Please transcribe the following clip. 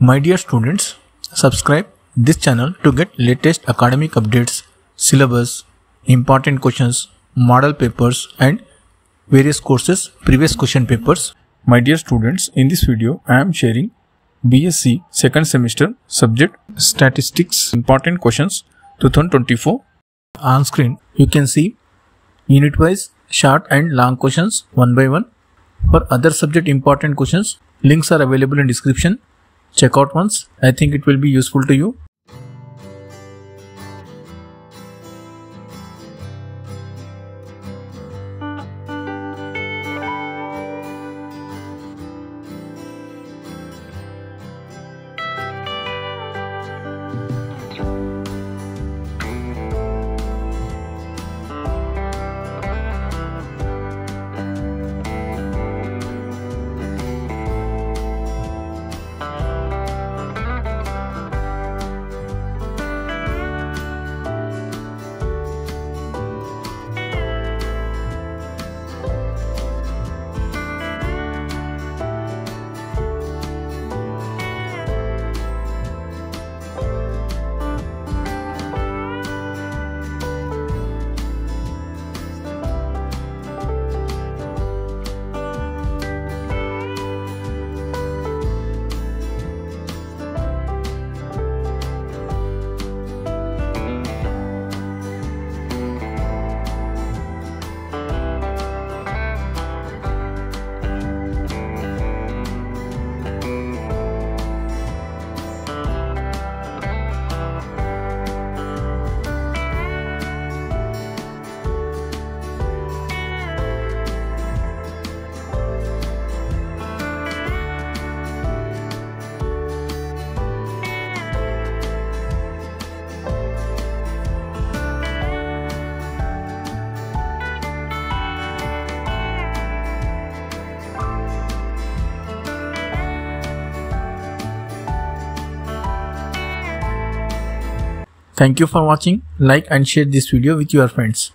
My dear students, subscribe this channel to get latest academic updates, syllabus, important questions, model papers and various courses previous question papers. My dear students, in this video I am sharing BSc second semester subject statistics important questions 2024 On screen you can see unit wise short and long questions one by one. For other subject important questions links are available in description. Check out once. I think it will be useful to you. Thank you for watching. Like and share this video with your friends.